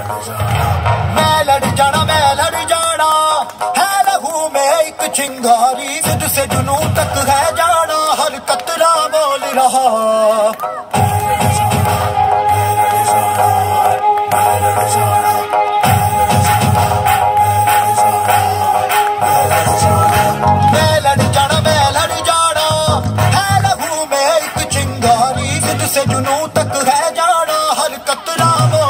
मैं लड़ जाना, मैं लड़ जाना। है लहू में एक चिंगारी जिद से जुनू तक है जाना। हर कतरा बोल रहा। जुनू तक है जाना। हर कतरा बोल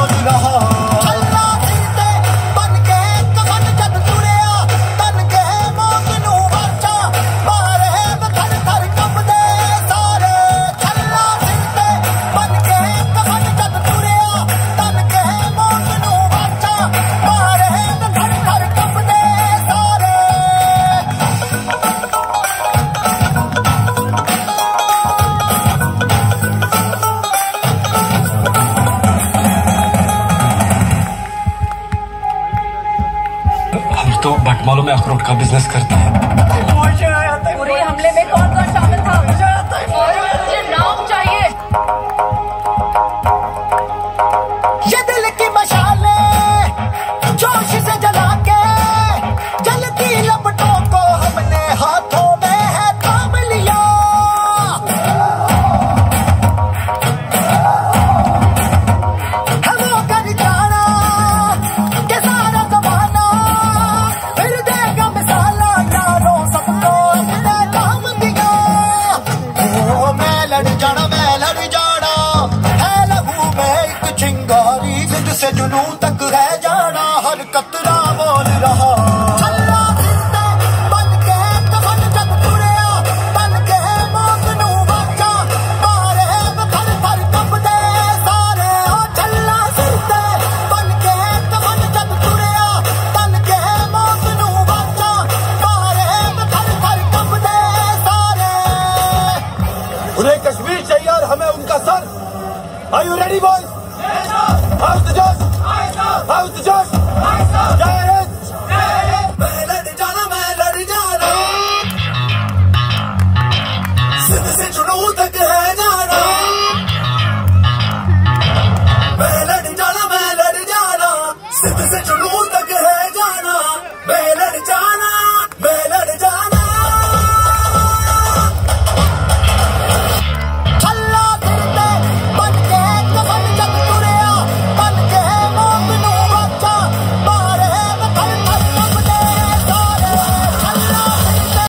हम है अखरोट का बिज़नेस करता हैं मौत नू वाचा। मारे थर थर कंबदे सारे उन्हें कश्मीर चाहिए और हमें उनका sir. Boys? How's the judge? How's the judge?